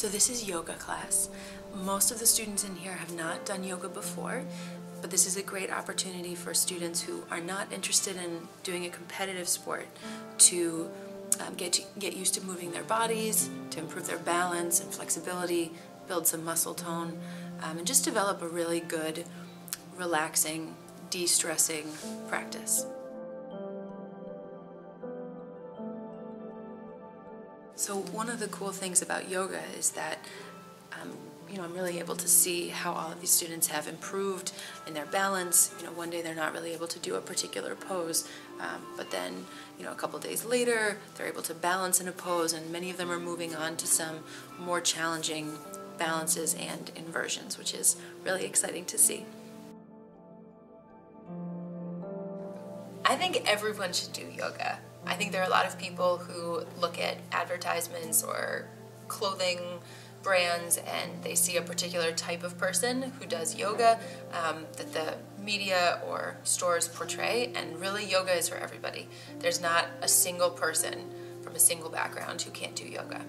So this is yoga class. Most of the students in here have not done yoga before, but this is a great opportunity for students who are not interested in doing a competitive sport to um, get, get used to moving their bodies, to improve their balance and flexibility, build some muscle tone, um, and just develop a really good, relaxing, de-stressing practice. So one of the cool things about yoga is that um, you know, I'm really able to see how all of these students have improved in their balance. You know, one day they're not really able to do a particular pose, um, but then, you know, a couple days later, they're able to balance in a pose, and many of them are moving on to some more challenging balances and inversions, which is really exciting to see. I think everyone should do yoga. I think there are a lot of people who look at advertisements or clothing brands and they see a particular type of person who does yoga um, that the media or stores portray, and really yoga is for everybody. There's not a single person from a single background who can't do yoga.